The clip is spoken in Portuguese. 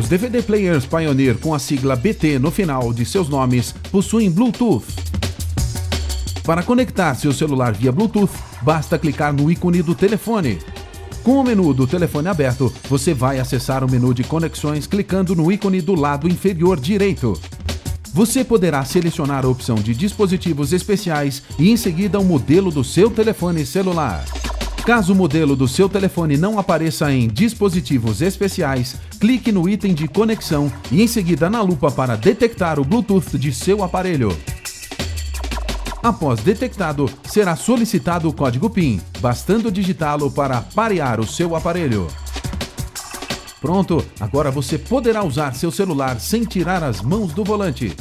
Os DVD players Pioneer com a sigla BT no final de seus nomes possuem Bluetooth. Para conectar seu celular via Bluetooth, basta clicar no ícone do telefone. Com o menu do telefone aberto, você vai acessar o menu de conexões clicando no ícone do lado inferior direito. Você poderá selecionar a opção de dispositivos especiais e em seguida o modelo do seu telefone celular. Caso o modelo do seu telefone não apareça em dispositivos especiais, clique no item de conexão e em seguida na lupa para detectar o Bluetooth de seu aparelho. Após detectado, será solicitado o código PIN, bastando digitá-lo para parear o seu aparelho. Pronto, agora você poderá usar seu celular sem tirar as mãos do volante.